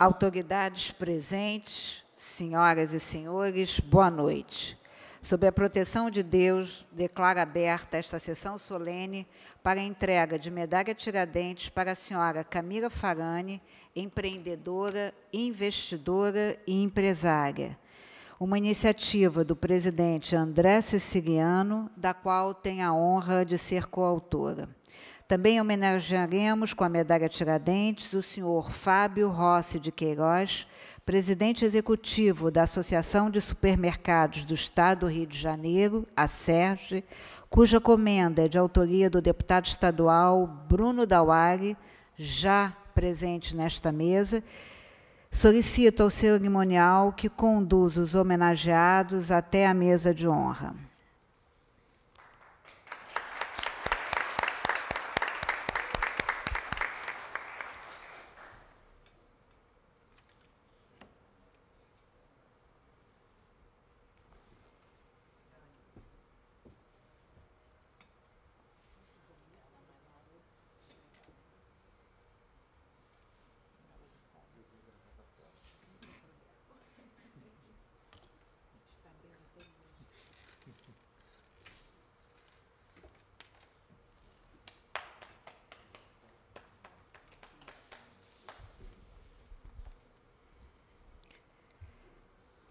autoridades presentes, senhoras e senhores, boa noite. Sob a proteção de Deus, declaro aberta esta sessão solene para a entrega de medalha Tiradentes para a senhora Camila Farani, empreendedora, investidora e empresária. Uma iniciativa do presidente André Siciliano, da qual tenho a honra de ser coautora. Também homenagearemos com a medalha Tiradentes o senhor Fábio Rossi de Queiroz, presidente executivo da Associação de Supermercados do Estado do Rio de Janeiro, a SERGE, cuja comenda é de autoria do deputado estadual Bruno Dauari, já presente nesta mesa, solicita ao cerimonial que conduza os homenageados até a mesa de honra.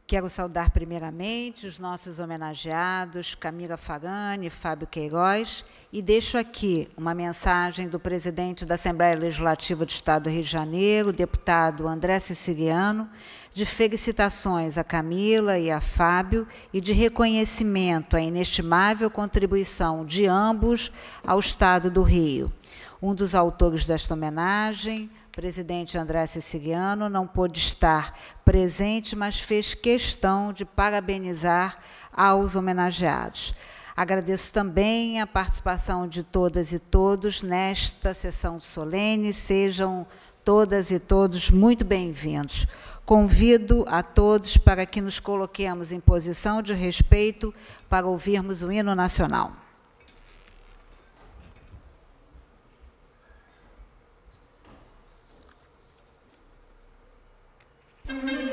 Quero saudar primeiramente os nossos homenageados, Camila Farani e Fábio Queiroz, e deixo aqui uma mensagem do presidente da Assembleia Legislativa do Estado do Rio de Janeiro, deputado André Siciliano, de felicitações a Camila e a Fábio e de reconhecimento à inestimável contribuição de ambos ao Estado do Rio. Um dos autores desta homenagem, presidente André Siciliano não pôde estar presente, mas fez questão de parabenizar aos homenageados. Agradeço também a participação de todas e todos nesta sessão solene. Sejam todas e todos muito bem-vindos. Convido a todos para que nos coloquemos em posição de respeito para ouvirmos o hino nacional. Mm-hmm.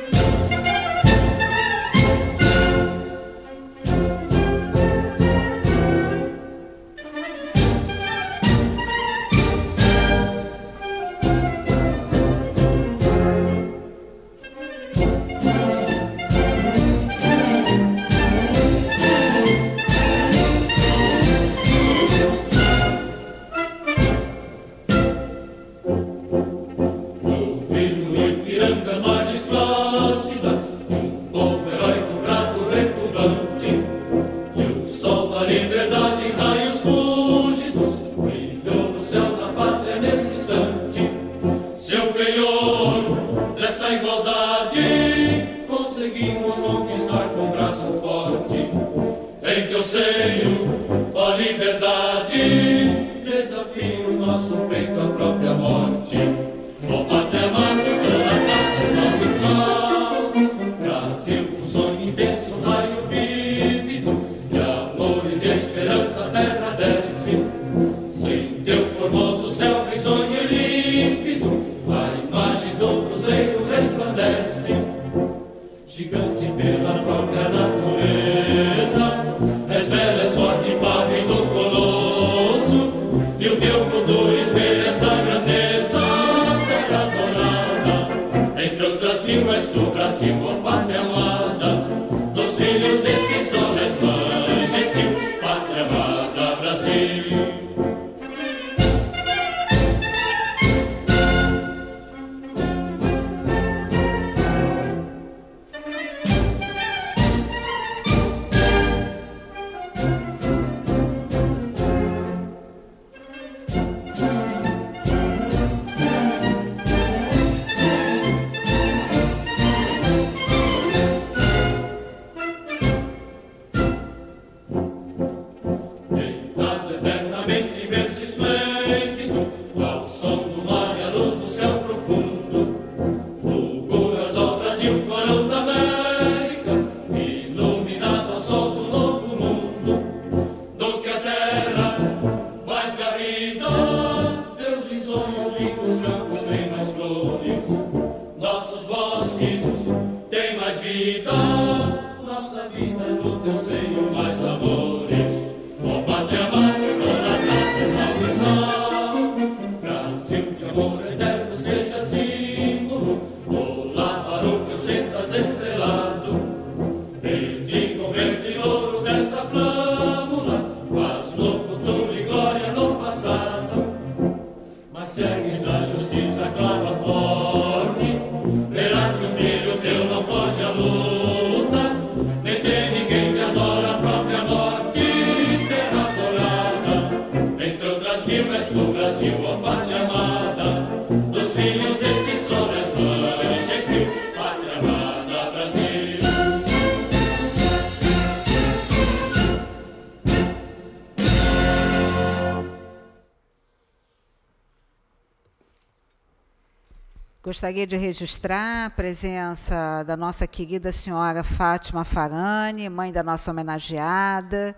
Gostaria de registrar a presença da nossa querida senhora Fátima Farani, mãe da nossa homenageada,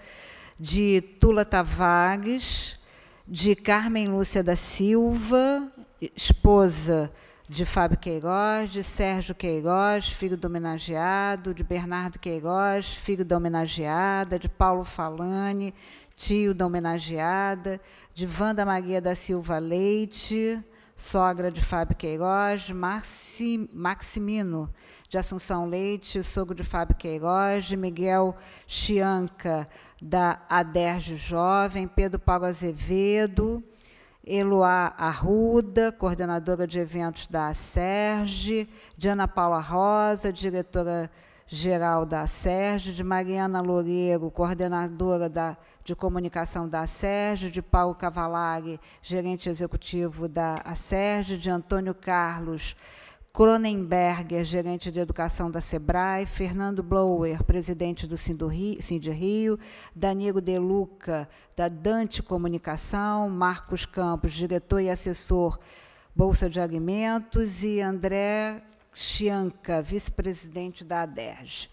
de Tula Tavares, de Carmen Lúcia da Silva, esposa de Fábio Queiroz, de Sérgio Queiroz, filho do homenageado, de Bernardo Queiroz, filho da homenageada, de Paulo Falani, tio da homenageada, de Wanda Maria da Silva Leite, sogra de Fábio Queiroz, Marci, Maximino de Assunção Leite, sogro de Fábio Queiroz, Miguel Chianca, da Aderge Jovem, Pedro Paulo Azevedo, Eloá Arruda, coordenadora de eventos da SERGE, de Ana Paula Rosa, diretora geral da SERGE, de Mariana Loureiro, coordenadora da de Comunicação da Sérgio, de Paulo Cavalari, gerente executivo da Sérgio, de Antônio Carlos Cronenberger, gerente de educação da SEBRAE, Fernando Blower, presidente do Cindy Rio, Danilo De Luca, da Dante Comunicação, Marcos Campos, diretor e assessor Bolsa de Alimentos, e André Chianca, vice-presidente da ADERJ.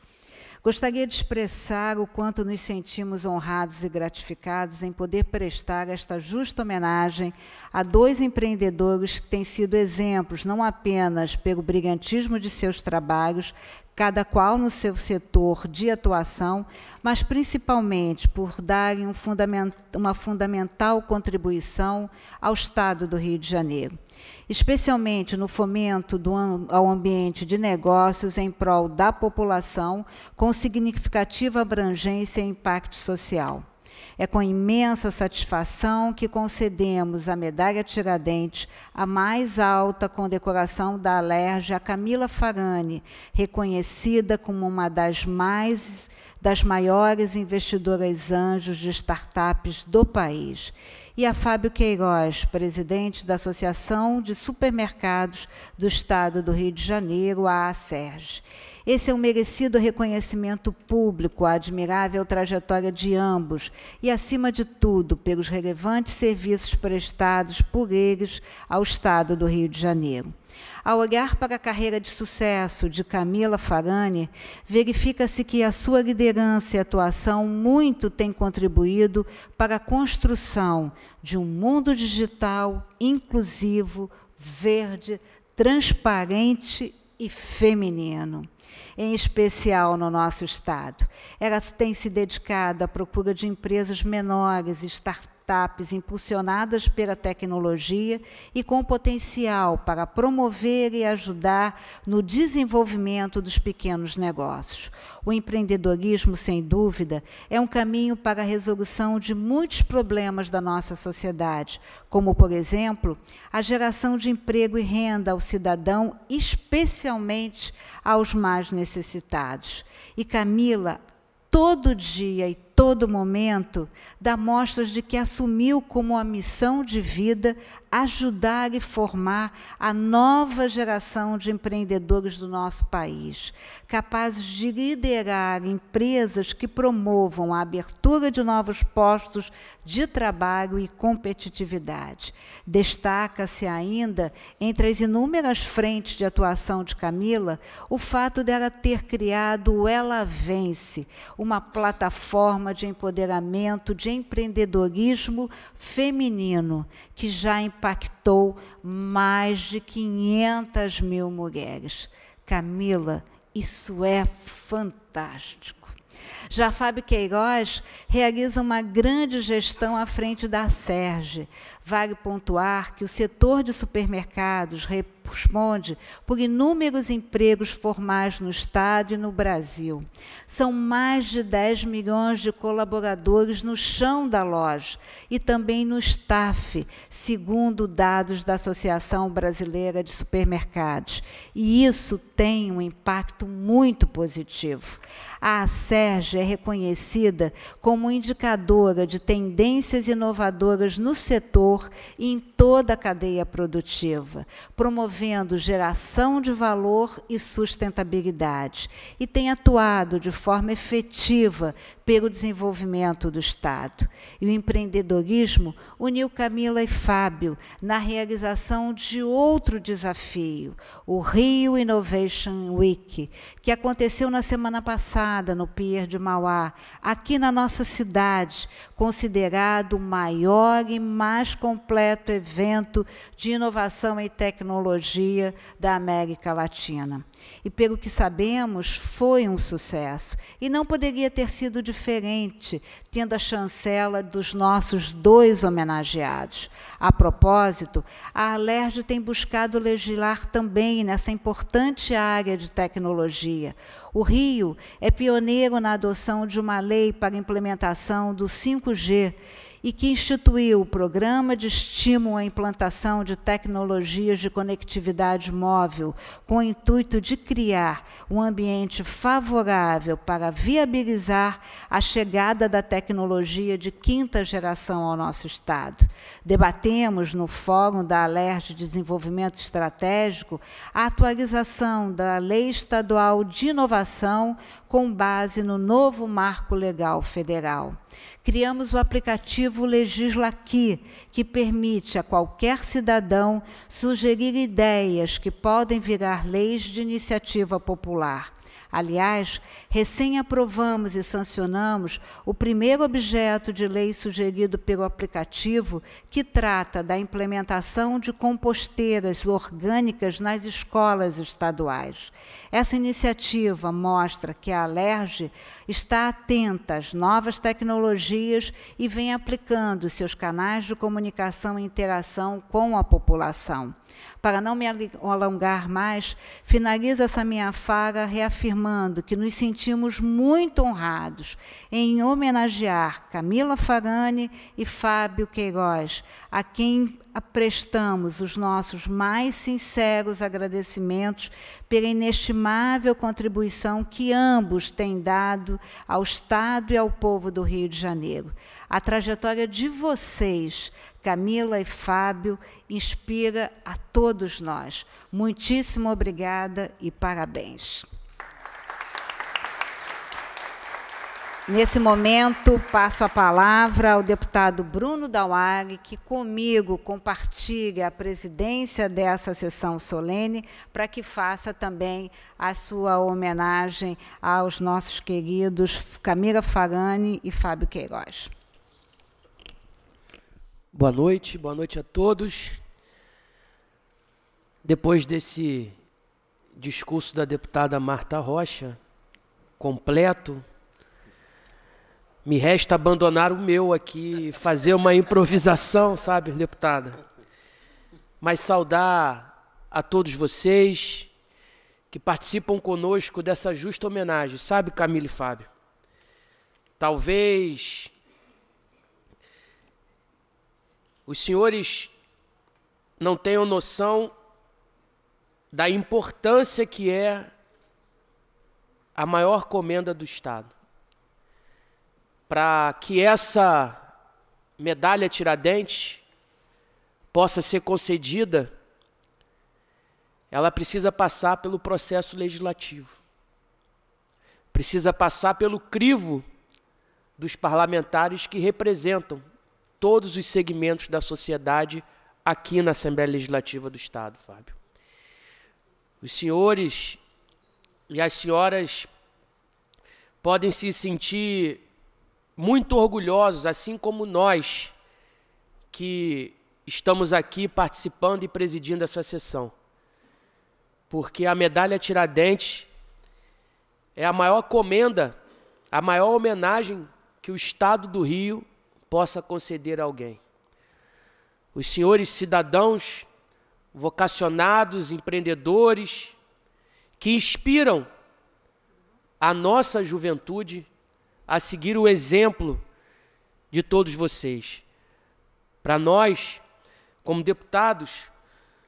Gostaria de expressar o quanto nos sentimos honrados e gratificados em poder prestar esta justa homenagem a dois empreendedores que têm sido exemplos, não apenas pelo brilhantismo de seus trabalhos, cada qual no seu setor de atuação, mas principalmente por darem um fundament, uma fundamental contribuição ao Estado do Rio de Janeiro, especialmente no fomento do, ao ambiente de negócios em prol da população, com significativa abrangência e impacto social. É com imensa satisfação que concedemos a medalha Tiradentes, a mais alta condecoração da Alerj, a Camila Farani, reconhecida como uma das mais das maiores investidoras anjos de startups do país. E a Fábio Queiroz, presidente da Associação de Supermercados do Estado do Rio de Janeiro, a ASERJ. Esse é um merecido reconhecimento público à admirável trajetória de ambos e, acima de tudo, pelos relevantes serviços prestados por eles ao Estado do Rio de Janeiro. Ao olhar para a carreira de sucesso de Camila Farani, verifica-se que a sua liderança e atuação muito têm contribuído para a construção de um mundo digital inclusivo, verde, transparente e feminino, em especial no nosso Estado. Ela tem se dedicado à procura de empresas menores, startups, startups impulsionadas pela tecnologia e com potencial para promover e ajudar no desenvolvimento dos pequenos negócios. O empreendedorismo, sem dúvida, é um caminho para a resolução de muitos problemas da nossa sociedade, como, por exemplo, a geração de emprego e renda ao cidadão, especialmente aos mais necessitados. E Camila, todo dia e todo momento dá mostras de que assumiu como a missão de vida ajudar e formar a nova geração de empreendedores do nosso país, capazes de liderar empresas que promovam a abertura de novos postos de trabalho e competitividade. Destaca-se ainda, entre as inúmeras frentes de atuação de Camila, o fato dela ter criado o Ela Vence, uma plataforma de empoderamento, de empreendedorismo feminino, que já impactou mais de 500 mil mulheres. Camila, isso é fantástico. Já Fábio Queiroz realiza uma grande gestão à frente da SERGE. Vale pontuar que o setor de supermercados responde por inúmeros empregos formais no Estado e no Brasil. São mais de 10 milhões de colaboradores no chão da loja e também no staff, segundo dados da Associação Brasileira de Supermercados. E isso tem um impacto muito positivo. A SERJ é reconhecida como indicadora de tendências inovadoras no setor e em toda a cadeia produtiva, promovendo geração de valor e sustentabilidade, e tem atuado de forma efetiva pelo desenvolvimento do Estado. E o empreendedorismo uniu Camila e Fábio na realização de outro desafio, o Rio Innovation Week, que aconteceu na semana passada no Pier de Mauá, aqui na nossa cidade, considerado o maior e mais completo evento de inovação e tecnologia da América Latina. E pelo que sabemos, foi um sucesso e não poderia ter sido diferente, tendo a chancela dos nossos dois homenageados. A propósito, a Alerj tem buscado legislar também nessa importante área de tecnologia. O Rio é pioneiro na adoção de uma lei para implementação do 5G e que instituiu o Programa de Estímulo à Implantação de Tecnologias de Conectividade Móvel, com o intuito de criar um ambiente favorável para viabilizar a chegada da tecnologia de quinta geração ao nosso Estado. Debatemos no Fórum da Alerj de Desenvolvimento Estratégico a atualização da Lei Estadual de Inovação com base no novo marco legal federal. Criamos o aplicativo Legislaqui, que permite a qualquer cidadão sugerir ideias que podem virar leis de iniciativa popular. Aliás, recém-aprovamos e sancionamos o primeiro objeto de lei sugerido pelo aplicativo, que trata da implementação de composteiras orgânicas nas escolas estaduais. Essa iniciativa mostra que a Alerj está atenta às novas tecnologias e vem aplicando seus canais de comunicação e interação com a população. Para não me alongar mais, finalizo essa minha fala reafirmando que nos sentimos muito honrados em homenagear Camila Farani e Fábio Queiroz, a quem prestamos os nossos mais sinceros agradecimentos pela inestimável contribuição que ambos têm dado ao Estado e ao povo do Rio de Janeiro. A trajetória de vocês, Camila e Fábio, inspira a todos nós. Muitíssimo obrigada e parabéns. Nesse momento, passo a palavra ao deputado Bruno Dauag, que comigo compartilha a presidência dessa sessão solene, para que faça também a sua homenagem aos nossos queridos Camila Farani e Fábio Queiroz. Boa noite, boa noite a todos. Depois desse discurso da deputada Marta Rocha, completo, me resta abandonar o meu aqui, fazer uma improvisação, sabe, deputada? Mas saudar a todos vocês que participam conosco dessa justa homenagem, sabe, Camila e Fábio? Talvez os senhores não tenham noção da importância que é a maior comenda do Estado para que essa medalha Tiradentes possa ser concedida, ela precisa passar pelo processo legislativo. Precisa passar pelo crivo dos parlamentares que representam todos os segmentos da sociedade aqui na Assembleia Legislativa do Estado, Fábio. Os senhores e as senhoras podem se sentir muito orgulhosos, assim como nós que estamos aqui participando e presidindo essa sessão. Porque a medalha Tiradentes é a maior comenda a maior homenagem que o Estado do Rio possa conceder a alguém. Os senhores cidadãos vocacionados, empreendedores, que inspiram a nossa juventude a seguir o exemplo de todos vocês. Para nós, como deputados,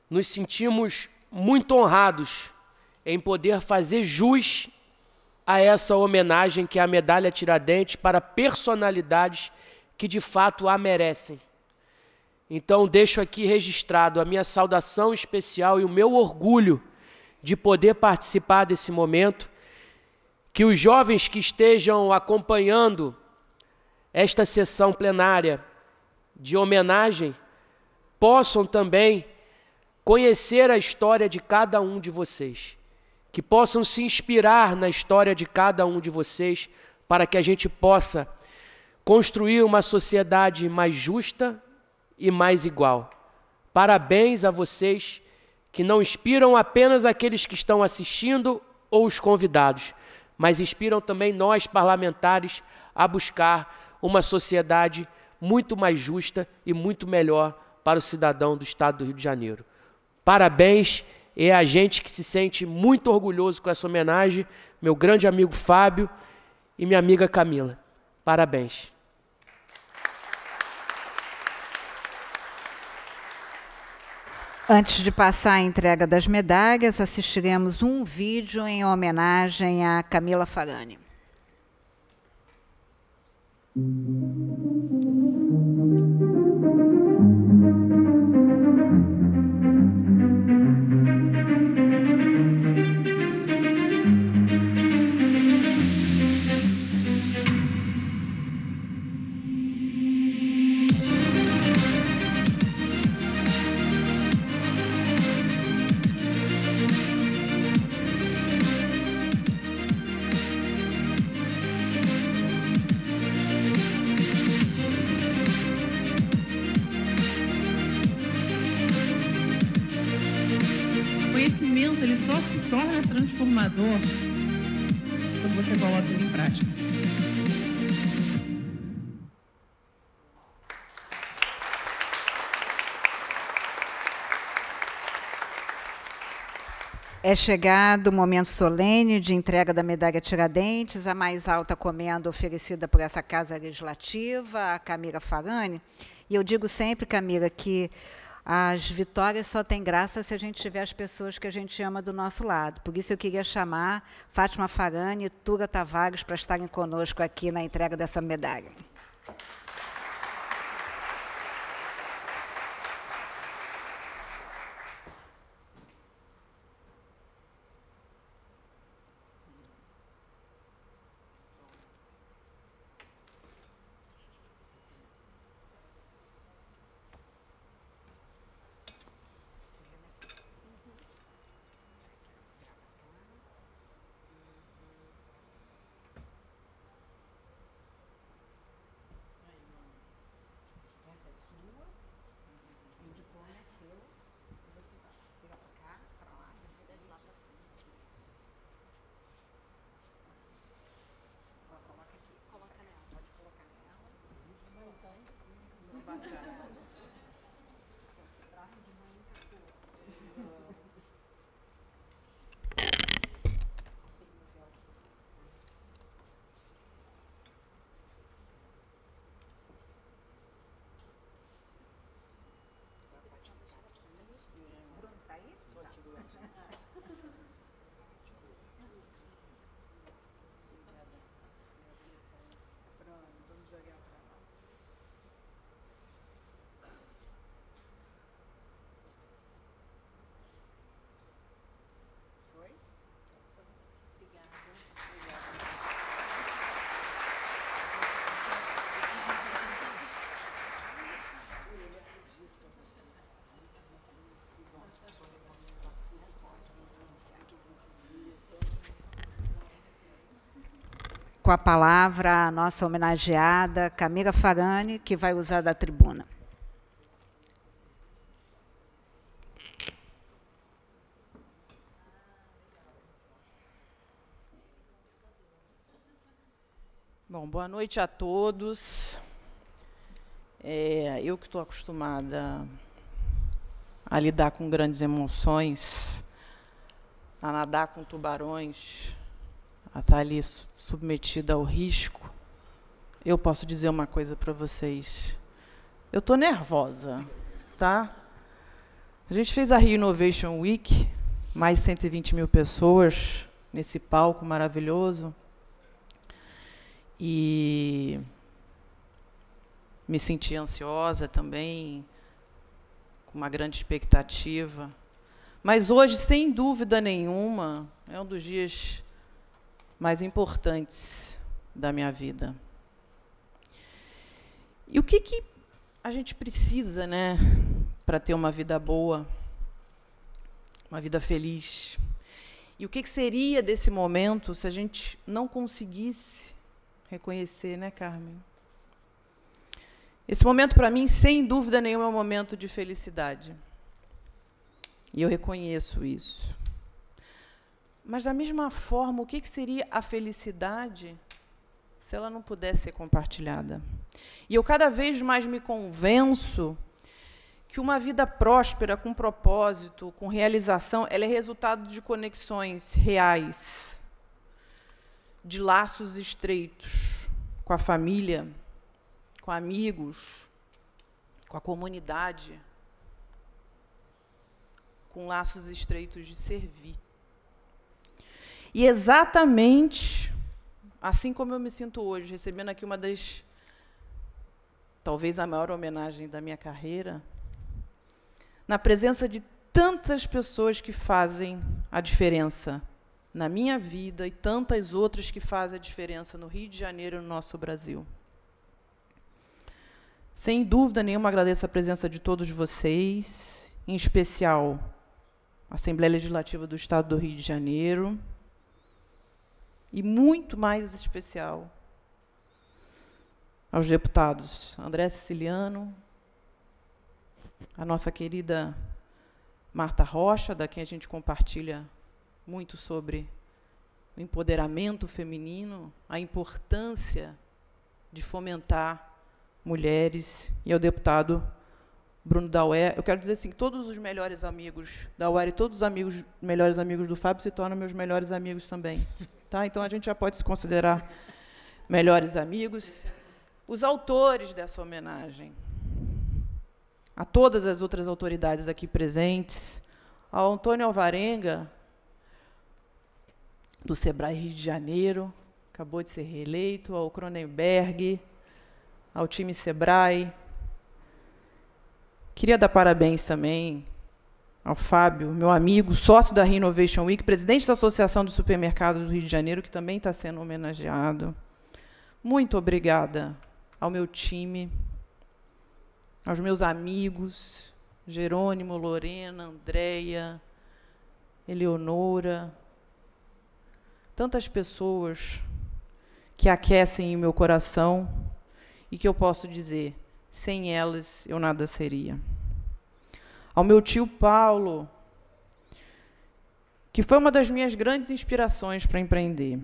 nos sentimos muito honrados em poder fazer jus a essa homenagem que é a medalha Tiradentes para personalidades que de fato a merecem. Então, deixo aqui registrado a minha saudação especial e o meu orgulho de poder participar desse momento. Que os jovens que estejam acompanhando esta sessão plenária de homenagem possam também conhecer a história de cada um de vocês que possam se inspirar na história de cada um de vocês, para que a gente possa construir uma sociedade mais justa e mais igual. Parabéns a vocês que não inspiram apenas aqueles que estão assistindo ou os convidados, mas inspiram também nós parlamentares a buscar uma sociedade muito mais justa e muito melhor para o cidadão do estado do Rio de Janeiro. Parabéns é a gente que se sente muito orgulhoso com essa homenagem, meu grande amigo Fábio e minha amiga Camila. Parabéns. Antes de passar a entrega das medalhas, assistiremos um vídeo em homenagem a Camila Farani. Transformador quando você coloca ele em prática. É chegado o momento solene de entrega da medalha Tiradentes, a mais alta comenda oferecida por essa Casa Legislativa, a Camila Farani. E eu digo sempre, Camila, que as vitórias só têm graça se a gente tiver as pessoas que a gente ama do nosso lado. Por isso eu queria chamar Fátima Farani e Tuga Tavares para estarem conosco aqui na entrega dessa medalha. Com a palavra a nossa homenageada Camila Farani, que vai usar da tribuna. Bom, boa noite a todos. É, eu que estou acostumada a lidar com grandes emoções, a nadar com tubarões, a estar ali submetida ao risco, eu posso dizer uma coisa para vocês. Eu estou nervosa, tá? A gente fez a Rio Innovation Week, mais de 120 mil pessoas nesse palco maravilhoso. E me senti ansiosa também, com uma grande expectativa. Mas hoje, sem dúvida nenhuma, é um dos dias mais importantes da minha vida. E o que, que a gente precisa, né, para ter uma vida boa, uma vida feliz? E o que, que seria desse momento se a gente não conseguisse reconhecer, né, Carmen? Esse momento, para mim, sem dúvida nenhuma, é um momento de felicidade. E eu reconheço isso. Mas, da mesma forma, o que, seria a felicidade se ela não pudesse ser compartilhada? E eu cada vez mais me convenço que uma vida próspera, com propósito, com realização, ela é resultado de conexões reais, de laços estreitos com a família, com amigos, com a comunidade, com laços estreitos de servir. E exatamente assim como eu me sinto hoje, recebendo aqui uma das talvez a maior homenagem da minha carreira, na presença de tantas pessoas que fazem a diferença na minha vida e tantas outras que fazem a diferença no Rio de Janeiro e no nosso Brasil. Sem dúvida nenhuma, agradeço a presença de todos vocês, em especial a Assembleia Legislativa do Estado do Rio de Janeiro, e muito mais especial aos deputados André Siciliano, a nossa querida Marta Rocha, da quem a gente compartilha muito sobre o empoderamento feminino, a importância de fomentar mulheres, e ao deputado Bruno Daué. Eu quero dizer assim, que todos os melhores amigos da UER e todos os amigos, melhores amigos do Fábio se tornam meus melhores amigos também. Tá? Então a gente já pode se considerar melhores amigos. Os autores dessa homenagem, a todas as outras autoridades aqui presentes, ao Antônio Alvarenga, do Sebrae Rio de Janeiro, acabou de ser reeleito, ao Cronenberg, ao time Sebrae. Queria dar parabéns também ao Fábio, meu amigo, sócio da Renovation Week, presidente da Associação dos Supermercados do Rio de Janeiro, que também está sendo homenageado. Muito obrigada ao meu time, aos meus amigos, Jerônimo, Lorena, Andréia, Eleonora, tantas pessoas que aquecem o meu coração e que eu posso dizer, sem elas eu nada seria. Ao meu tio Paulo, que foi uma das minhas grandes inspirações para empreender.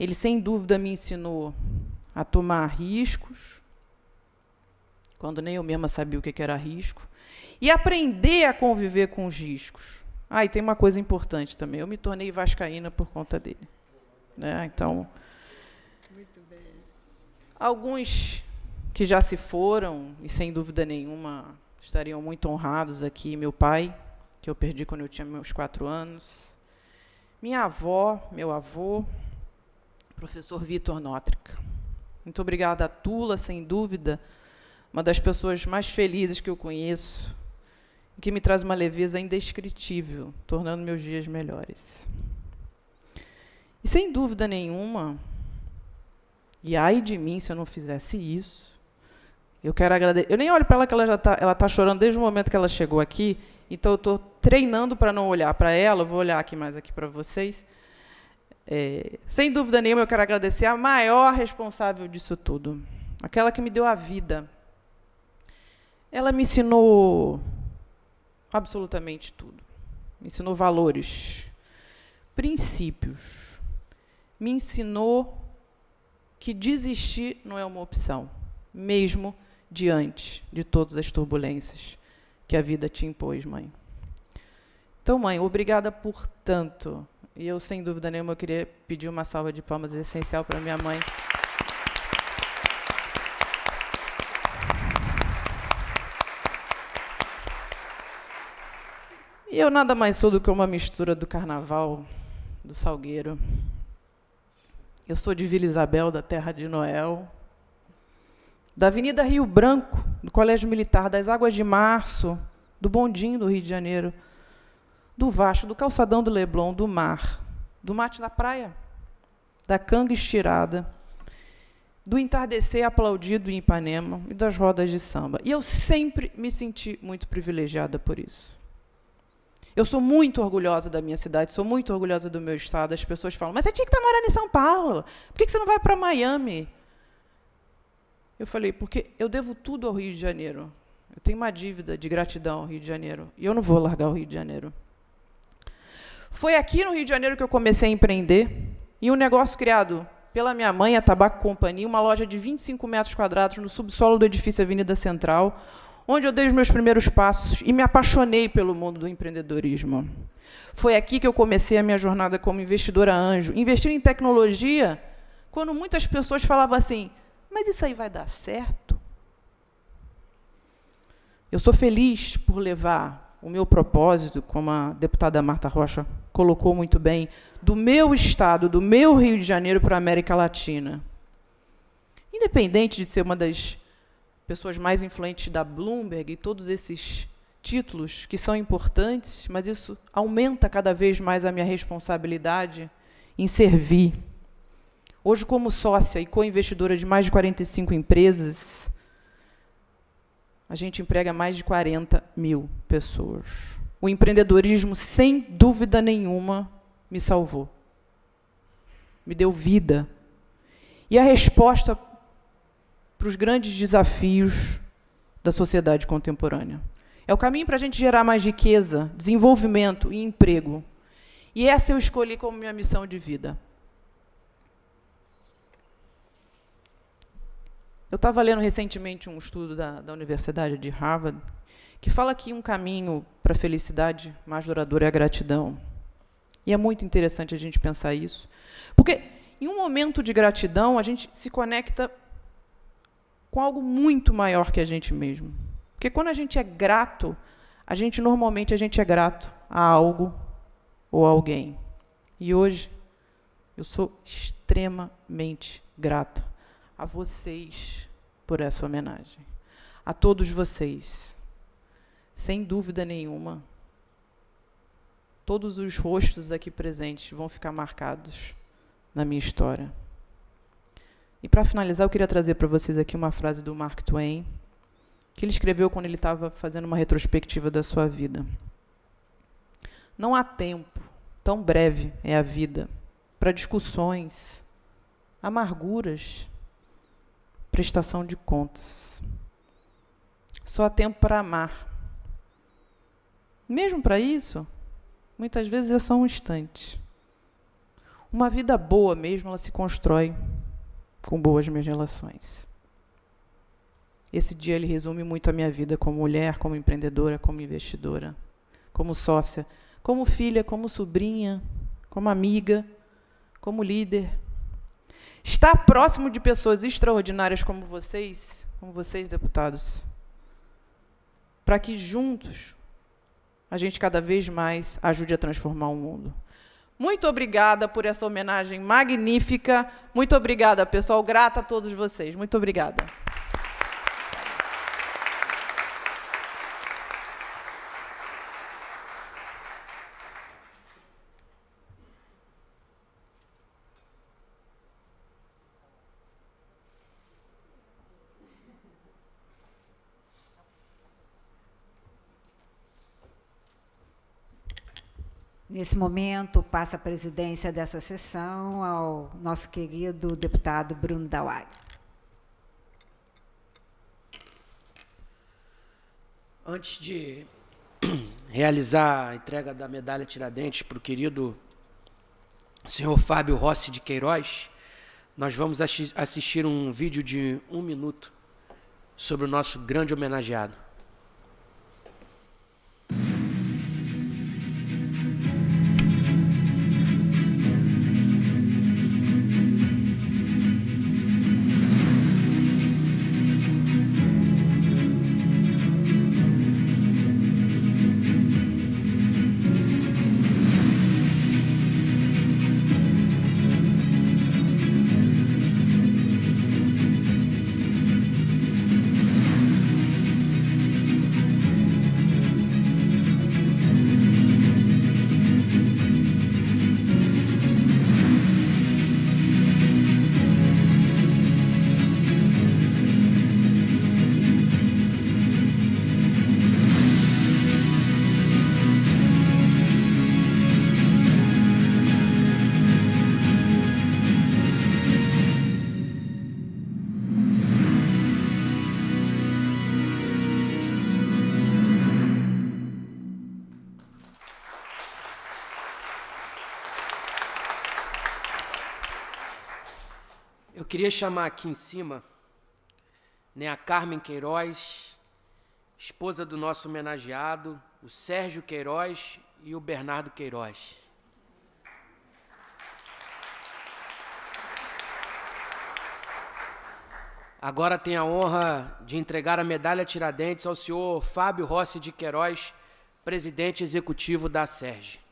Ele, sem dúvida, me ensinou a tomar riscos, quando nem eu mesma sabia o que era risco, e aprender a conviver com os riscos. Ah, e tem uma coisa importante também, eu me tornei vascaína por conta dele. Né? Então, alguns que já se foram, e sem dúvida nenhuma estariam muito honrados aqui, meu pai, que eu perdi quando eu tinha meus quatro anos, minha avó, meu avô, professor Vitor Nótrica. Muito obrigada a Tula, sem dúvida, uma das pessoas mais felizes que eu conheço, que me traz uma leveza indescritível, tornando meus dias melhores. E sem dúvida nenhuma, e ai de mim se eu não fizesse isso, eu quero agradecer. Eu nem olho para ela que ela já está, ela está chorando desde o momento que ela chegou aqui, então eu estou treinando para não olhar para ela. Eu vou olhar aqui mais aqui para vocês. É, sem dúvida nenhuma, eu quero agradecer a maior responsável disso tudo, aquela que me deu a vida, ela me ensinou absolutamente tudo. Me ensinou valores, princípios. Me ensinou que desistir não é uma opção, mesmo diante de todas as turbulências que a vida te impôs, mãe. Então, mãe, obrigada por tanto. E eu, sem dúvida nenhuma, eu queria pedir uma salva de palmas essencial para minha mãe. E eu nada mais sou do que uma mistura do carnaval, do Salgueiro. Eu sou de Vila Isabel, da terra de Noel, da Avenida Rio Branco, do Colégio Militar, das Águas de Março, do Bondinho do Rio de Janeiro, do Vasco, do Calçadão do Leblon, do Mar, do Mate na Praia, da Canga Estirada, do entardecer aplaudido em Ipanema e das rodas de samba. E eu sempre me senti muito privilegiada por isso. Eu sou muito orgulhosa da minha cidade, sou muito orgulhosa do meu estado. As pessoas falam, mas você tinha que estar morando em São Paulo. Por que você não vai para Miami? Eu falei, porque eu devo tudo ao Rio de Janeiro. Eu tenho uma dívida de gratidão ao Rio de Janeiro. E eu não vou largar o Rio de Janeiro. Foi aqui no Rio de Janeiro que eu comecei a empreender. E um negócio criado pela minha mãe, a Tabaco Companhia, uma loja de 25 metros quadrados no subsolo do edifício Avenida Central, onde eu dei os meus primeiros passos e me apaixonei pelo mundo do empreendedorismo. Foi aqui que eu comecei a minha jornada como investidora anjo. Investir em tecnologia, quando muitas pessoas falavam assim, mas isso aí vai dar certo? Eu sou feliz por levar o meu propósito, como a deputada Marta Rocha colocou muito bem, do meu estado, do meu Rio de Janeiro para a América Latina. Independente de ser uma das pessoas mais influentes da Bloomberg e todos esses títulos que são importantes, mas isso aumenta cada vez mais a minha responsabilidade em servir. Hoje, como sócia e co-investidora de mais de 45 empresas, a gente emprega mais de 40 mil pessoas. O empreendedorismo, sem dúvida nenhuma, me salvou. Me deu vida. E a resposta para os grandes desafios da sociedade contemporânea. É o caminho para a gente gerar mais riqueza, desenvolvimento e emprego. E essa eu escolhi como minha missão de vida. Eu estava lendo recentemente um estudo da, da Universidade de Harvard que fala que um caminho para a felicidade mais duradoura é a gratidão. E é muito interessante a gente pensar isso. Porque em um momento de gratidão, a gente se conecta com algo muito maior que a gente mesmo. Porque quando a gente é grato, a gente normalmente a gente é grato a algo ou a alguém. E hoje eu sou extremamente grata a vocês por essa homenagem. A todos vocês. Sem dúvida nenhuma, todos os rostos aqui presentes vão ficar marcados na minha história. E para finalizar, eu queria trazer para vocês aqui uma frase do Mark Twain, que ele escreveu quando ele estava fazendo uma retrospectiva da sua vida. Não há tempo, tão breve é a vida, para discussões, amarguras, prestação de contas. Só há tempo para amar. Mesmo para isso, muitas vezes é só um instante. Uma vida boa mesmo, ela se constrói com boas minhas relações. Esse dia ele resume muito a minha vida como mulher, como empreendedora, como investidora, como sócia, como filha, como sobrinha, como amiga, como líder. Estar próximo de pessoas extraordinárias como vocês, como vocês, deputados, para que juntos a gente cada vez mais ajude a transformar o mundo. Muito obrigada por essa homenagem magnífica. Muito obrigada, pessoal. Grata a todos vocês. Muito obrigada. Nesse momento, passa a presidência dessa sessão ao nosso querido deputado Bruno Dawag. Antes de realizar a entrega da medalha Tiradentes para o querido senhor Fábio Rossi de Queiroz, nós vamos assistir um vídeo de um minuto sobre o nosso grande homenageado. Queria chamar aqui em cima né, a Carmen Queiroz, esposa do nosso homenageado, o Sérgio Queiroz e o Bernardo Queiroz. Agora tenho a honra de entregar a medalha Tiradentes ao senhor Fábio Rossi de Queiroz, presidente executivo da SERGE.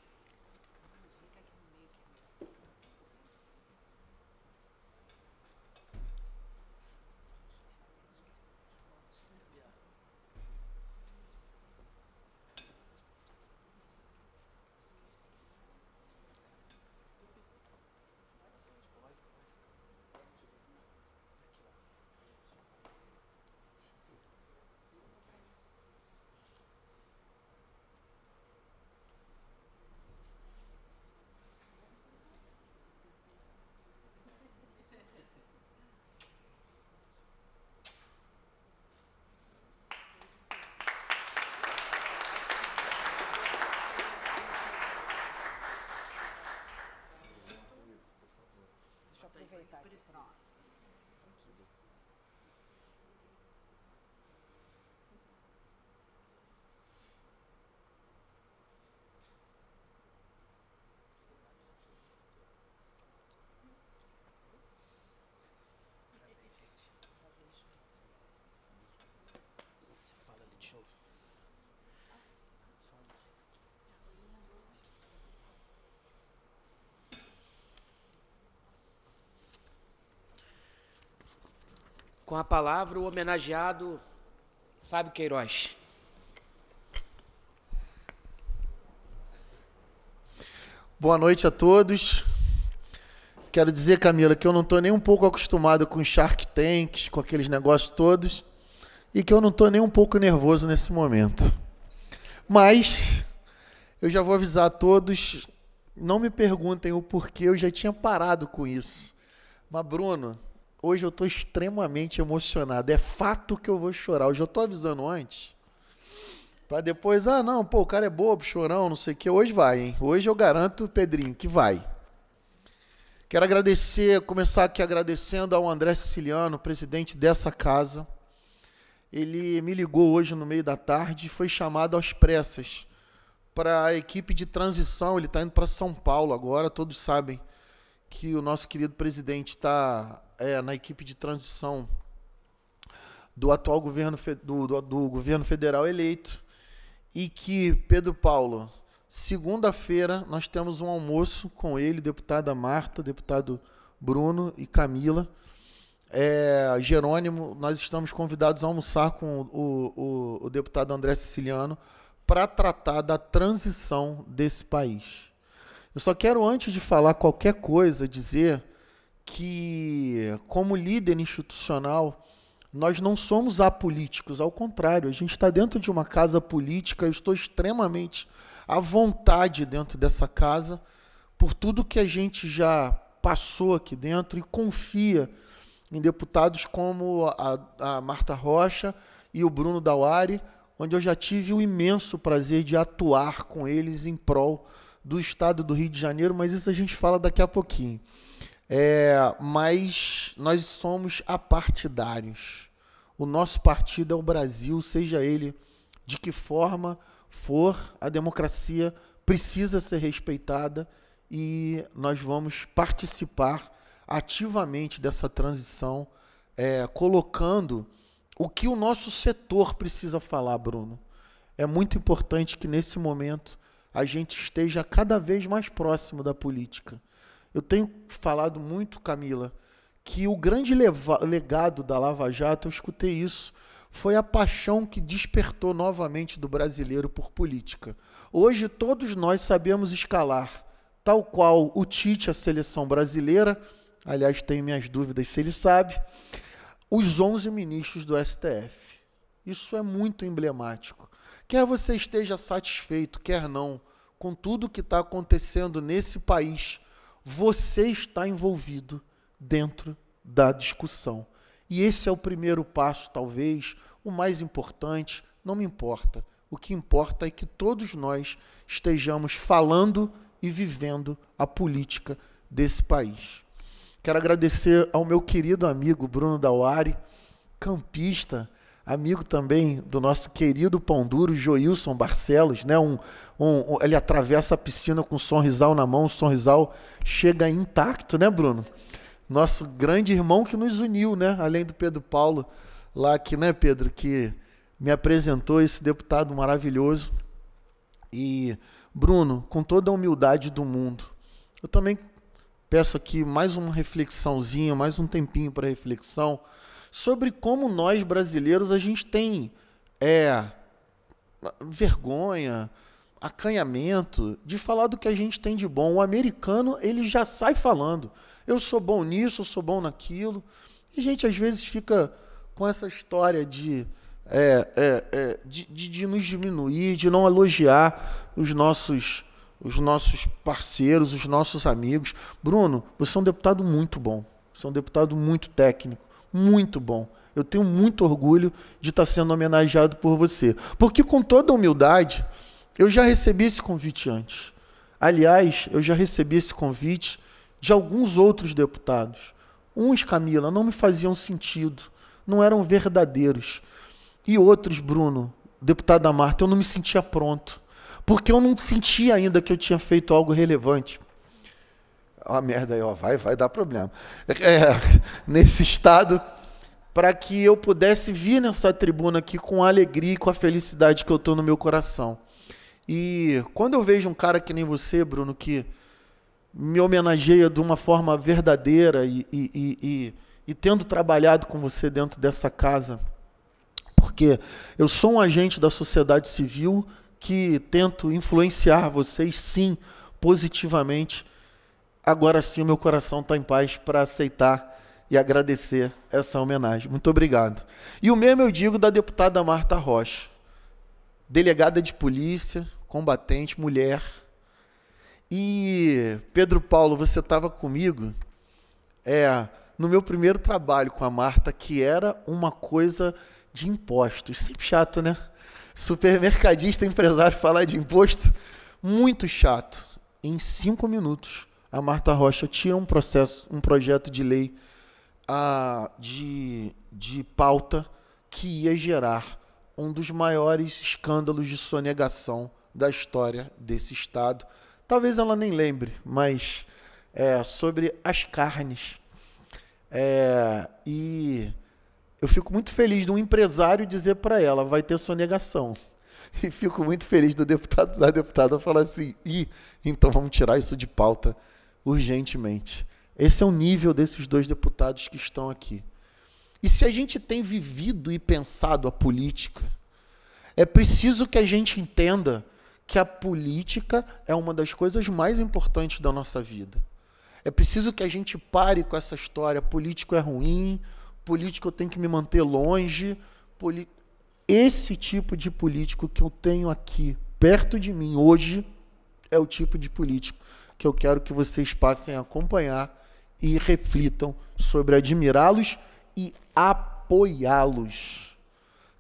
Com a palavra, o homenageado Fábio Queiroz. Boa noite a todos. Quero dizer, Camila, que eu não estou nem um pouco acostumado com Shark Tanks, com aqueles negócios todos, e que eu não estou nem um pouco nervoso nesse momento. Mas eu já vou avisar a todos, não me perguntem o porquê, eu já tinha parado com isso. Mas, Bruno, Hoje eu estou extremamente emocionado. É fato que eu vou chorar. Eu já estou avisando antes. Para depois, ah, não, pô, o cara é bobo, chorão, não sei o que. Hoje vai, hein? Hoje eu garanto, Pedrinho, que vai. Quero agradecer, começar aqui agradecendo ao André Siciliano, presidente dessa casa. Ele me ligou hoje no meio da tarde e foi chamado às pressas para a equipe de transição. Ele está indo para São Paulo agora, todos sabem que o nosso querido presidente está é, na equipe de transição do atual governo, do, do, do governo federal eleito e que Pedro Paulo, segunda-feira, nós temos um almoço com ele, deputada Marta, deputado Bruno e Camila. É, Jerônimo, nós estamos convidados a almoçar com o, o, o deputado André Siciliano para tratar da transição desse país. Eu só quero, antes de falar qualquer coisa, dizer que, como líder institucional, nós não somos apolíticos, ao contrário, a gente está dentro de uma casa política, eu estou extremamente à vontade dentro dessa casa, por tudo que a gente já passou aqui dentro e confia em deputados como a, a Marta Rocha e o Bruno Dauari, onde eu já tive o imenso prazer de atuar com eles em prol do Estado do Rio de Janeiro, mas isso a gente fala daqui a pouquinho. É, mas nós somos apartidários. O nosso partido é o Brasil, seja ele de que forma for, a democracia precisa ser respeitada e nós vamos participar ativamente dessa transição, é, colocando o que o nosso setor precisa falar, Bruno. É muito importante que nesse momento a gente esteja cada vez mais próximo da política. Eu tenho falado muito, Camila, que o grande legado da Lava Jato, eu escutei isso, foi a paixão que despertou novamente do brasileiro por política. Hoje todos nós sabemos escalar, tal qual o Tite, a seleção brasileira, aliás, tenho minhas dúvidas se ele sabe, os 11 ministros do STF. Isso é muito emblemático. Quer você esteja satisfeito, quer não, com tudo que está acontecendo nesse país, você está envolvido dentro da discussão. E esse é o primeiro passo, talvez, o mais importante, não me importa. O que importa é que todos nós estejamos falando e vivendo a política desse país. Quero agradecer ao meu querido amigo Bruno Dauari, campista, amigo também do nosso querido pão duro, Joilson Barcelos, né? Um, um, ele atravessa a piscina com um sorrisal na mão, o sorrisal chega intacto, né, Bruno? Nosso grande irmão que nos uniu, né? Além do Pedro Paulo, lá aqui, né, Pedro, que me apresentou esse deputado maravilhoso. E, Bruno, com toda a humildade do mundo, eu também peço aqui mais uma reflexãozinha, mais um tempinho para reflexão sobre como nós brasileiros a gente tem é, vergonha, acanhamento de falar do que a gente tem de bom. O americano ele já sai falando, eu sou bom nisso, eu sou bom naquilo. E a gente às vezes fica com essa história de, é, é, é, de, de, de, nos diminuir, de não elogiar os nossos, os nossos parceiros, os nossos amigos. Bruno, você é um deputado muito bom. Você é um deputado muito técnico, muito bom. Eu tenho muito orgulho de estar sendo homenageado por você. Porque, com toda humildade, eu já recebi esse convite antes. Aliás, eu já recebi esse convite de alguns outros deputados. Uns, Camila, não me faziam sentido não eram verdadeiros. E outros, Bruno, deputada Marta, eu não me sentia pronto. Porque eu não sentia ainda que eu tinha feito algo relevante. Ó, merda aí, ó, vai, vai dar problema. É, nesse estado, para que eu pudesse vir nessa tribuna aqui com a alegria e com a felicidade que eu estou no meu coração. E quando eu vejo um cara que nem você, Bruno, que me homenageia de uma forma verdadeira e, e, e, e e tendo trabalhado com você dentro dessa casa, porque eu sou um agente da sociedade civil que tento influenciar vocês, sim, positivamente. Agora sim, meu coração está em paz para aceitar e agradecer essa homenagem. Muito obrigado. E o mesmo eu digo da deputada Marta Rocha, delegada de polícia, combatente, mulher. E Pedro Paulo, você estava comigo. É, no meu primeiro trabalho com a Marta, que era uma coisa de impostos. Sempre chato, né? Supermercadista, empresário falar de imposto, muito chato. Em cinco minutos, a Marta Rocha tira um processo, um projeto de lei a, de, de pauta que ia gerar um dos maiores escândalos de sonegação da história desse Estado. Talvez ela nem lembre, mas é, sobre as carnes. É, e eu fico muito feliz de um empresário dizer para ela, vai ter sonegação. E fico muito feliz do deputado da deputada falar assim, e então vamos tirar isso de pauta urgentemente. Esse é o nível desses dois deputados que estão aqui. E se a gente tem vivido e pensado a política, é preciso que a gente entenda que a política é uma das coisas mais importantes da nossa vida. É preciso que a gente pare com essa história: político é ruim, político eu tenho que me manter longe. Esse tipo de político que eu tenho aqui perto de mim hoje é o tipo de político que eu quero que vocês passem a acompanhar e reflitam sobre admirá-los e apoiá-los.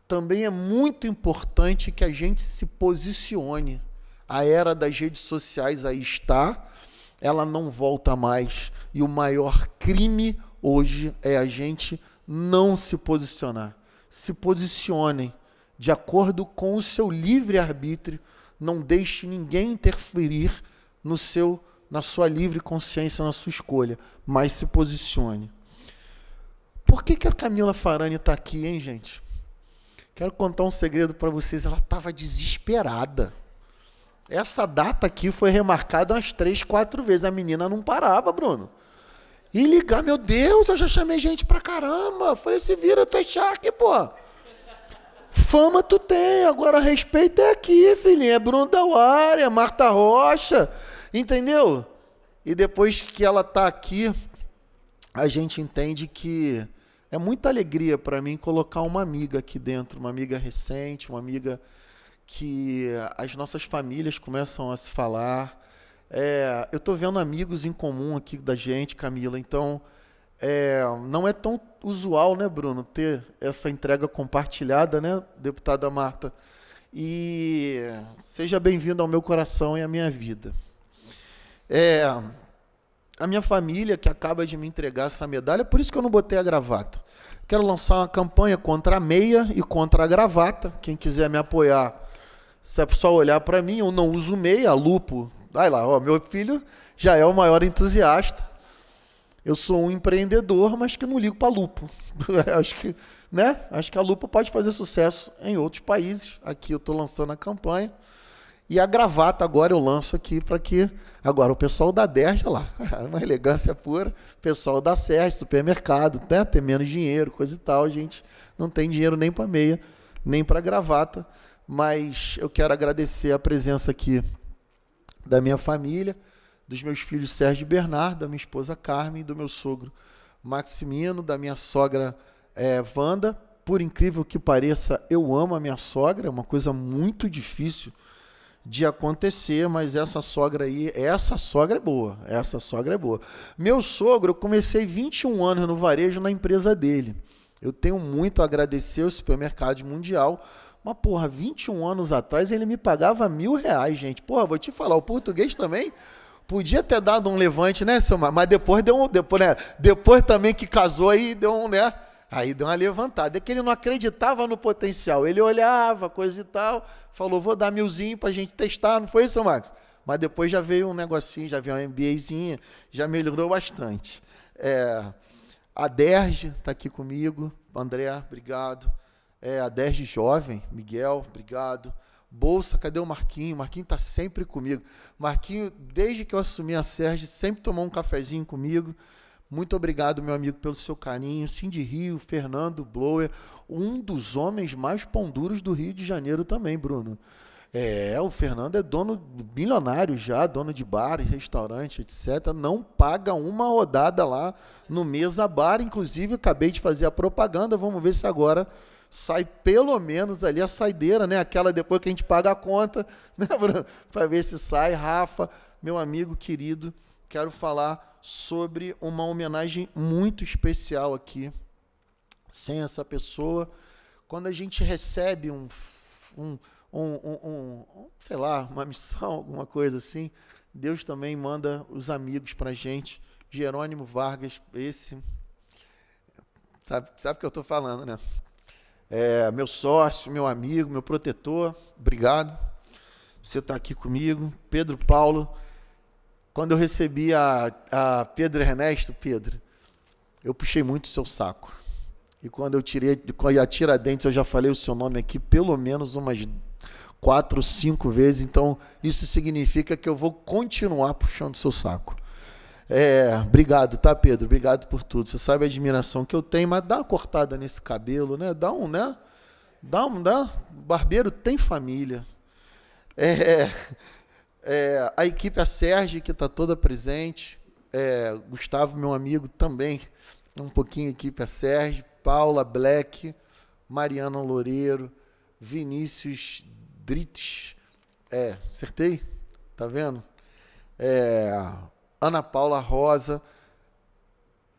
Também é muito importante que a gente se posicione. A era das redes sociais aí está ela não volta mais. E o maior crime hoje é a gente não se posicionar. Se posicionem de acordo com o seu livre arbítrio, não deixe ninguém interferir no seu na sua livre consciência, na sua escolha, mas se posicione. Por que, que a Camila Farani está aqui, hein, gente? Quero contar um segredo para vocês. Ela estava desesperada. Essa data aqui foi remarcada umas três, quatro vezes. A menina não parava, Bruno. E ligar, meu Deus, eu já chamei gente pra caramba. Falei, se vira, tu é Shark, pô. Fama tu tem, agora respeito é aqui, filhinho. É Bruno Dauari, é Marta Rocha, entendeu? E depois que ela tá aqui, a gente entende que é muita alegria para mim colocar uma amiga aqui dentro, uma amiga recente, uma amiga que as nossas famílias começam a se falar. É, eu estou vendo amigos em comum aqui da gente, Camila, então é, não é tão usual, né, Bruno, ter essa entrega compartilhada, né, deputada Marta? E seja bem-vindo ao meu coração e à minha vida. É, a minha família que acaba de me entregar essa medalha, por isso que eu não botei a gravata. Quero lançar uma campanha contra a meia e contra a gravata. Quem quiser me apoiar, se é só olhar para mim, eu não uso meia, lupo. Vai lá, ó, meu filho já é o maior entusiasta. Eu sou um empreendedor, mas que não ligo para lupo. Acho que, né? Acho que a lupa pode fazer sucesso em outros países. Aqui eu estou lançando a campanha. E a gravata agora eu lanço aqui para que. Agora, o pessoal da DERJ, lá, uma elegância pura. O pessoal da SERJ, supermercado, né? tem menos dinheiro, coisa e tal. A gente não tem dinheiro nem para meia, nem para gravata. Mas eu quero agradecer a presença aqui da minha família, dos meus filhos Sérgio e Bernardo, da minha esposa Carmen, do meu sogro Maximino, da minha sogra é, Wanda. Por incrível que pareça, eu amo a minha sogra, é uma coisa muito difícil de acontecer, mas essa sogra aí, essa sogra é boa, essa sogra é boa. Meu sogro, eu comecei 21 anos no varejo na empresa dele. Eu tenho muito a agradecer ao supermercado mundial, mas porra, 21 anos atrás ele me pagava mil reais, gente. Porra, vou te falar, o português também podia ter dado um levante, né, seu Mas depois deu um, depois, né, depois também que casou aí deu um, né? Aí deu uma levantada. É que ele não acreditava no potencial. Ele olhava, coisa e tal, falou: vou dar milzinho para a gente testar. Não foi isso, Max? Mas depois já veio um negocinho, já veio uma MBAzinha, já melhorou bastante. É, a Derge está aqui comigo. André, obrigado. É, a Derge Jovem, Miguel, obrigado. Bolsa, cadê o Marquinho? Marquinho está sempre comigo. Marquinho, desde que eu assumi a Sérgio, sempre tomou um cafezinho comigo. Muito obrigado, meu amigo, pelo seu carinho. Cindy Rio, Fernando Blower, um dos homens mais pão duros do Rio de Janeiro também, Bruno. É, o Fernando é dono milionário já, dono de bar, restaurante, etc. Não paga uma rodada lá no Mesa Bar. Inclusive, acabei de fazer a propaganda. Vamos ver se agora sai pelo menos ali a saideira, né? Aquela depois que a gente paga a conta, né, Bruno? Para ver se sai. Rafa, meu amigo querido, quero falar sobre uma homenagem muito especial aqui. Sem essa pessoa, quando a gente recebe um, um, um, um, sei lá, uma missão, alguma coisa assim, Deus também manda os amigos para gente. Jerônimo Vargas, esse sabe, sabe o que eu estou falando, né? É, meu sócio, meu amigo, meu protetor, obrigado. Você está aqui comigo. Pedro Paulo, quando eu recebi a, a Pedro Ernesto, Pedro, eu puxei muito o seu saco. E quando eu tirei a Tiradentes, eu já falei o seu nome aqui pelo menos umas quatro, cinco vezes. Então, isso significa que eu vou continuar puxando o seu saco. É, obrigado, tá, Pedro? Obrigado por tudo. Você sabe a admiração que eu tenho, mas dá uma cortada nesse cabelo, né? Dá um, né? Dá um, dá. Barbeiro tem família. É, é, a equipe, a Sérgio, que está toda presente. É, Gustavo, meu amigo, também. Um pouquinho a equipe, a Sérgio. Paula Black. Mariana Loureiro. Vinícius Drites. É, acertei? Tá vendo? É, Ana Paula Rosa.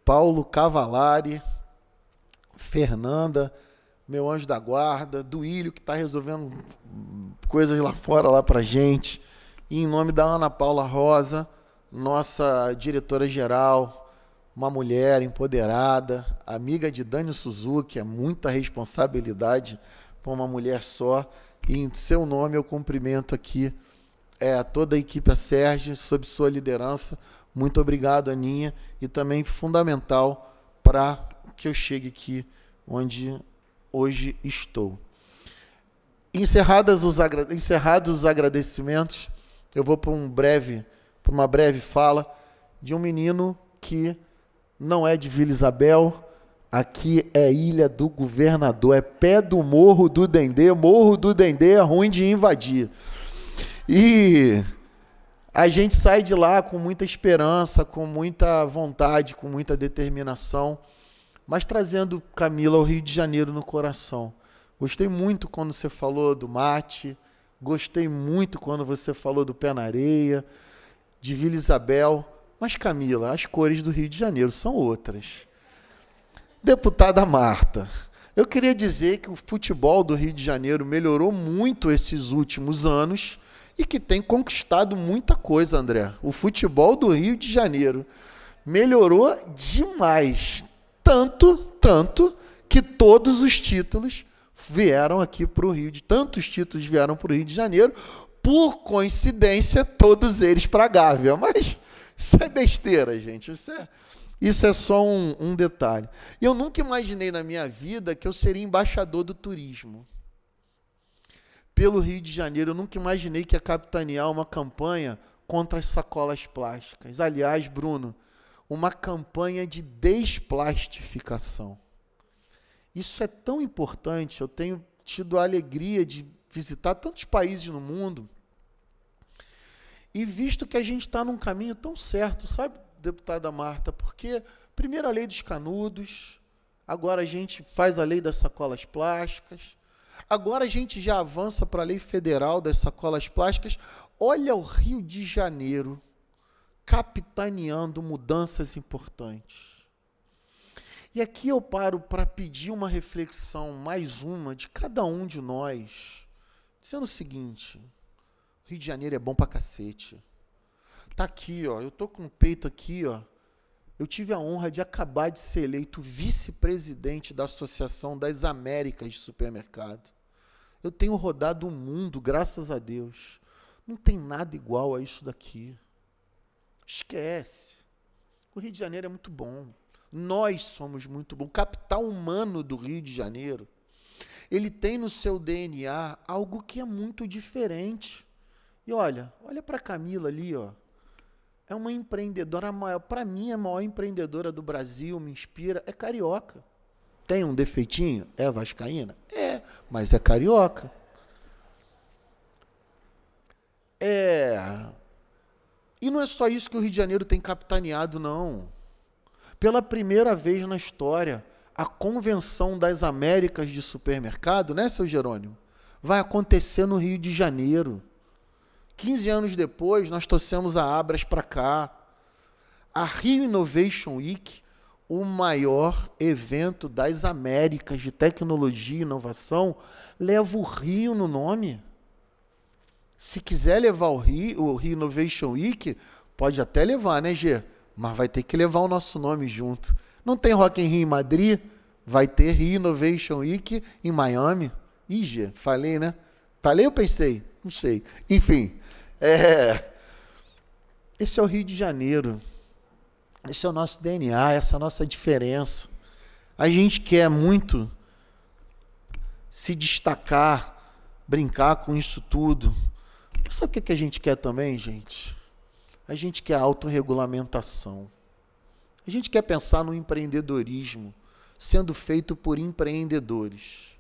Paulo Cavalari. Fernanda meu anjo da guarda, do Ilho, que está resolvendo coisas lá fora lá para gente. E em nome da Ana Paula Rosa, nossa diretora-geral, uma mulher empoderada, amiga de Dani Suzuki, é muita responsabilidade para uma mulher só. E em seu nome eu cumprimento aqui é, toda a equipe a Sérgio, sob sua liderança. Muito obrigado, Aninha, e também fundamental para que eu chegue aqui onde hoje estou. Encerrados os agradecimentos, eu vou para um breve, para uma breve fala de um menino que não é de Vila Isabel, aqui é Ilha do Governador, é pé do Morro do Dendê, Morro do Dendê é ruim de invadir. E a gente sai de lá com muita esperança, com muita vontade, com muita determinação, mas trazendo Camila ao Rio de Janeiro no coração. Gostei muito quando você falou do mate, gostei muito quando você falou do pé na areia, de Vila Isabel. Mas, Camila, as cores do Rio de Janeiro são outras. Deputada Marta, eu queria dizer que o futebol do Rio de Janeiro melhorou muito esses últimos anos e que tem conquistado muita coisa, André. O futebol do Rio de Janeiro melhorou demais. Tanto, tanto, que todos os títulos vieram aqui para o Rio de tantos títulos vieram para o Rio de Janeiro, por coincidência, todos eles para a Gávea. Mas isso é besteira, gente. Isso é, isso é só um, um detalhe. E eu nunca imaginei na minha vida que eu seria embaixador do turismo. Pelo Rio de Janeiro, eu nunca imaginei que ia capitanear uma campanha contra as sacolas plásticas. Aliás, Bruno, uma campanha de desplastificação. Isso é tão importante. Eu tenho tido a alegria de visitar tantos países no mundo e visto que a gente está num caminho tão certo, sabe, deputada Marta? Porque, primeiro, a lei dos canudos, agora a gente faz a lei das sacolas plásticas, agora a gente já avança para a lei federal das sacolas plásticas. Olha o Rio de Janeiro capitaneando mudanças importantes. E aqui eu paro para pedir uma reflexão, mais uma, de cada um de nós, dizendo o seguinte: Rio de Janeiro é bom pra cacete. Tá aqui, ó. Eu tô com o peito aqui, ó. Eu tive a honra de acabar de ser eleito vice-presidente da Associação das Américas de Supermercado. Eu tenho rodado o mundo, graças a Deus. Não tem nada igual a isso daqui. Esquece. O Rio de Janeiro é muito bom. Nós somos muito bons. O capital humano do Rio de Janeiro, ele tem no seu DNA algo que é muito diferente. E olha, olha para Camila ali, ó. É uma empreendedora maior, para mim a maior empreendedora do Brasil, me inspira, é carioca. Tem um defeitinho? É vascaína? É, mas é carioca. É. E não é só isso que o Rio de Janeiro tem capitaneado, não. Pela primeira vez na história, a Convenção das Américas de Supermercado, né, seu Jerônimo? Vai acontecer no Rio de Janeiro. 15 anos depois, nós trouxemos a Abras para cá. A Rio Innovation Week, o maior evento das Américas de tecnologia e inovação, leva o Rio no nome. Se quiser levar o Rio, o Rio Innovation Week, pode até levar, né, Gê? Mas vai ter que levar o nosso nome junto. Não tem Rock in Rio em Madrid, vai ter Rio Innovation Week em Miami. Ige, falei, né? Falei ou pensei? Não sei. Enfim, é... esse é o Rio de Janeiro. Esse é o nosso DNA, essa é a nossa diferença. A gente quer muito se destacar, brincar com isso tudo. Sabe o que a gente quer também, gente? A gente quer autorregulamentação. A gente quer pensar no empreendedorismo sendo feito por empreendedores.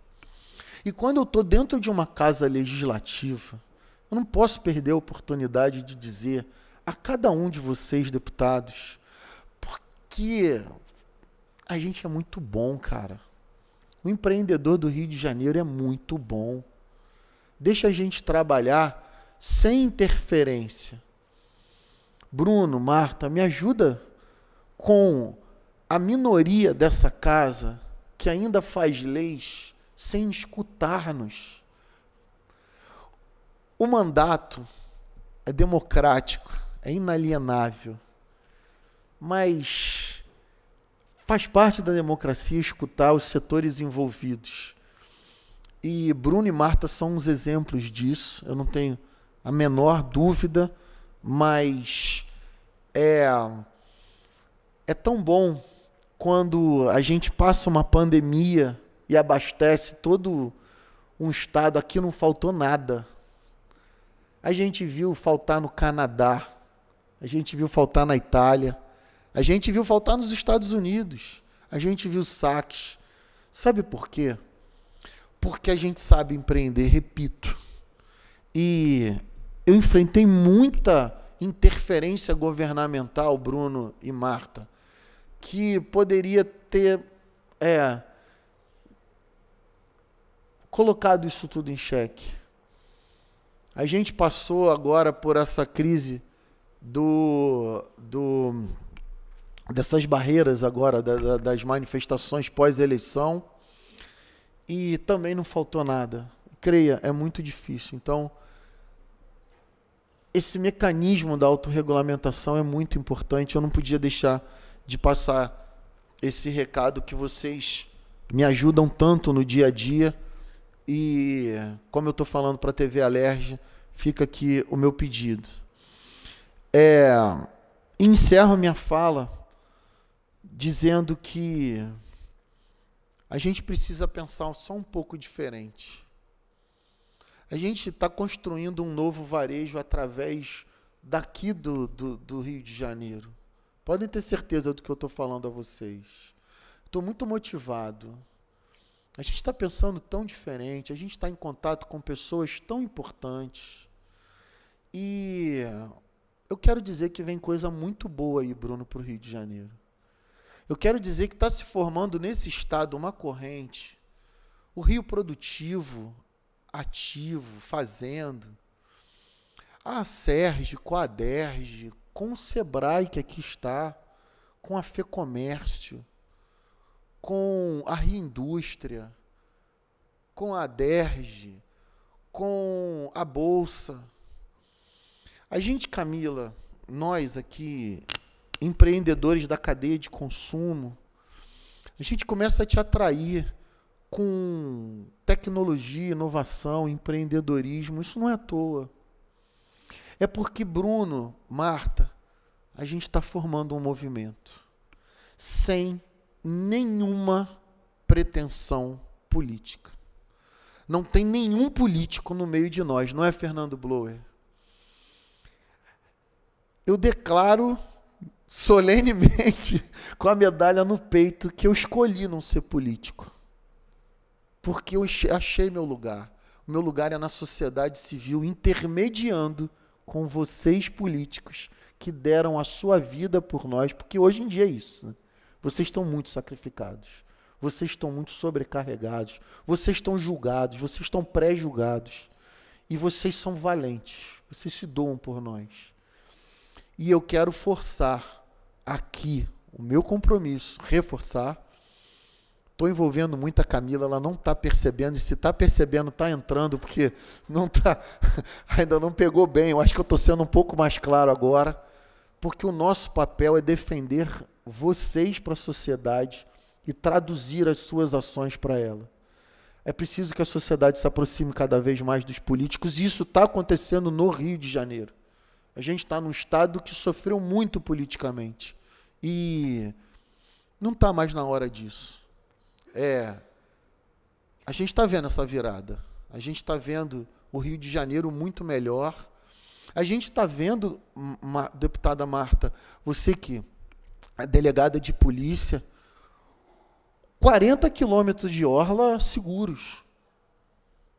E quando eu estou dentro de uma casa legislativa, eu não posso perder a oportunidade de dizer a cada um de vocês, deputados, porque a gente é muito bom, cara. O empreendedor do Rio de Janeiro é muito bom. Deixa a gente trabalhar sem interferência Bruno, Marta, me ajuda com a minoria dessa casa que ainda faz leis sem escutar-nos. O mandato é democrático é inalienável. Mas faz parte da democracia escutar os setores envolvidos. E Bruno e Marta são uns exemplos disso, eu não tenho a menor dúvida, mas é, é tão bom quando a gente passa uma pandemia e abastece todo um estado, aqui não faltou nada. A gente viu faltar no Canadá, a gente viu faltar na Itália, a gente viu faltar nos Estados Unidos, a gente viu saques. Sabe por quê? Porque a gente sabe empreender, repito. E eu enfrentei muita interferência governamental, Bruno e Marta, que poderia ter é, colocado isso tudo em xeque. A gente passou agora por essa crise do, do dessas barreiras agora da, da, das manifestações pós-eleição e também não faltou nada. Creia, é muito difícil. Então, esse mecanismo da autorregulamentação é muito importante. Eu não podia deixar de passar esse recado que vocês me ajudam tanto no dia a dia. E, como eu estou falando para a TV Alerj, fica aqui o meu pedido. É, encerro minha fala dizendo que a gente precisa pensar só um pouco diferente. A gente está construindo um novo varejo através daqui do, do, do, Rio de Janeiro. Podem ter certeza do que eu estou falando a vocês. Estou muito motivado. A gente está pensando tão diferente, a gente está em contato com pessoas tão importantes. E eu quero dizer que vem coisa muito boa aí, Bruno, para o Rio de Janeiro. Eu quero dizer que está se formando nesse estado uma corrente, o Rio produtivo, ativo, fazendo. A Serge, com a Derge, com o Sebrae que aqui está, com a FEComércio, com a Indústria, com a Derge, com a Bolsa. A gente, Camila, nós aqui empreendedores da cadeia de consumo, a gente começa a te atrair com tecnologia, inovação, empreendedorismo. Isso não é à toa. É porque, Bruno, Marta, a gente está formando um movimento sem nenhuma pretensão política. Não tem nenhum político no meio de nós, não é Fernando Blower. Eu declaro solenemente, com a medalha no peito, que eu escolhi não ser político. Porque eu achei meu lugar. O meu lugar é na sociedade civil, intermediando com vocês políticos que deram a sua vida por nós, porque hoje em dia é isso. Né? Vocês estão muito sacrificados. Vocês estão muito sobrecarregados. Vocês estão julgados. Vocês estão pré-julgados. E vocês são valentes. Vocês se doam por nós. E eu quero forçar aqui o meu compromisso, reforçar. Estou envolvendo muito a Camila, ela não está percebendo, e se está percebendo, está entrando, porque não tá, ainda não pegou bem. Eu acho que eu estou sendo um pouco mais claro agora, porque o nosso papel é defender vocês para a sociedade e traduzir as suas ações para ela. É preciso que a sociedade se aproxime cada vez mais dos políticos, e isso está acontecendo no Rio de Janeiro. A gente está num estado que sofreu muito politicamente. E não está mais na hora disso. É, a gente está vendo essa virada. A gente está vendo o Rio de Janeiro muito melhor. A gente está vendo, uma, deputada Marta, você que é delegada de polícia, 40 quilômetros de orla seguros.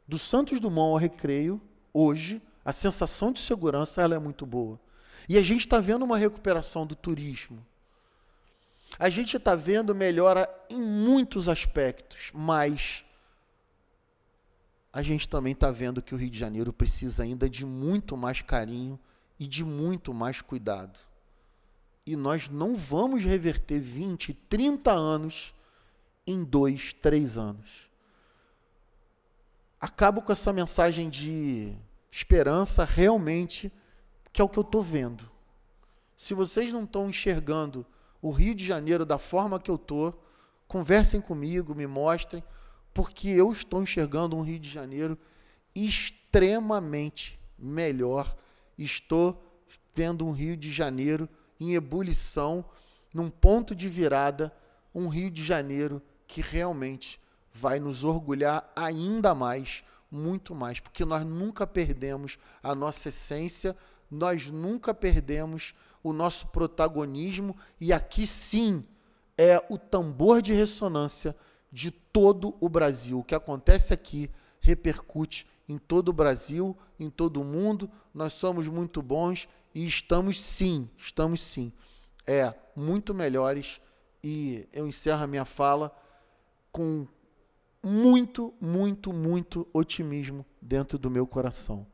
Do Santos Dumont ao Recreio, hoje, a sensação de segurança ela é muito boa. E a gente está vendo uma recuperação do turismo. A gente está vendo melhora em muitos aspectos, mas a gente também está vendo que o Rio de Janeiro precisa ainda de muito mais carinho e de muito mais cuidado. E nós não vamos reverter 20, 30 anos em dois, três anos. Acabo com essa mensagem de esperança realmente, que é o que eu estou vendo. Se vocês não estão enxergando o Rio de Janeiro da forma que eu tô, conversem comigo, me mostrem, porque eu estou enxergando um Rio de Janeiro extremamente melhor. Estou tendo um Rio de Janeiro em ebulição, num ponto de virada, um Rio de Janeiro que realmente vai nos orgulhar ainda mais, muito mais, porque nós nunca perdemos a nossa essência, nós nunca perdemos o nosso protagonismo e aqui sim é o tambor de ressonância de todo o Brasil. O que acontece aqui repercute em todo o Brasil, em todo o mundo. Nós somos muito bons e estamos sim, estamos sim, é muito melhores. E eu encerro a minha fala com muito, muito, muito otimismo dentro do meu coração.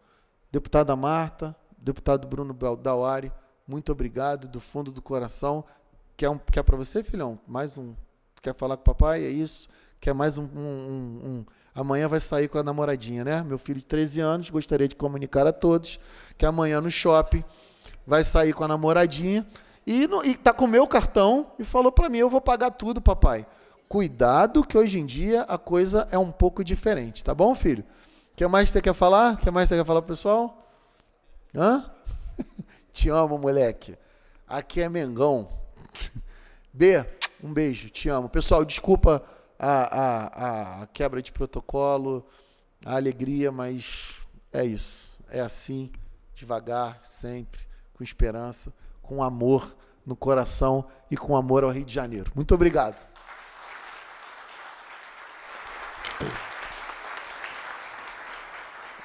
Deputada Marta, deputado Bruno Baldauari, muito obrigado do fundo do coração. Quer, um, quer para você, filhão? Mais um. Quer falar com o papai? É isso. Quer mais um, um, um, Amanhã vai sair com a namoradinha, né? Meu filho de 13 anos, gostaria de comunicar a todos que amanhã no shopping vai sair com a namoradinha e, no, e tá com o meu cartão e falou para mim: eu vou pagar tudo, papai. Cuidado que hoje em dia a coisa é um pouco diferente, tá bom, filho? O que mais você quer falar? O que mais você quer falar pro pessoal? Hã? Te amo, moleque. Aqui é Mengão. B, um beijo, te amo. Pessoal, desculpa a, a, a quebra de protocolo, a alegria, mas é isso. É assim, devagar, sempre, com esperança, com amor no coração e com amor ao Rio de Janeiro. Muito obrigado.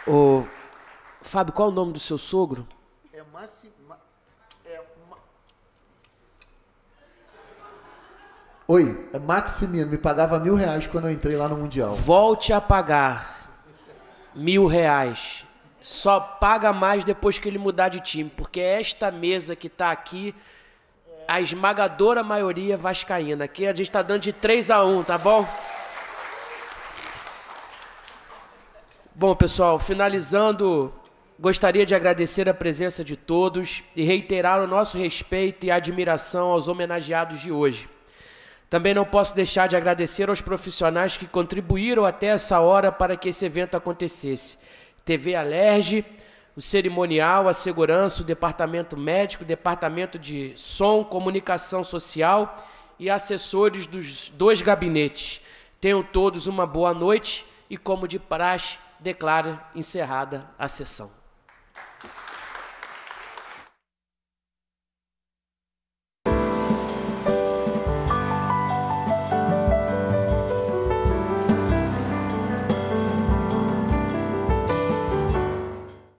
Ô, Fábio, qual é o nome do seu sogro? É Massi... É Ma... Oi, é Maximino, me pagava mil reais quando eu entrei lá no Mundial. Volte a pagar mil reais. Só paga mais depois que ele mudar de time, porque esta mesa que está aqui, a esmagadora maioria vascaína. Aqui a gente está dando de 3 a 1, tá bom? Bom, pessoal, finalizando, gostaria de agradecer a presença de todos e reiterar o nosso respeito e admiração aos homenageados de hoje. Também não posso deixar de agradecer aos profissionais que contribuíram até essa hora para que esse evento acontecesse. TV Alerge, o cerimonial, a segurança, o departamento médico, o departamento de som, comunicação social e assessores dos dois gabinetes. Tenham todos uma boa noite e, como de praxe, declara encerrada a sessão.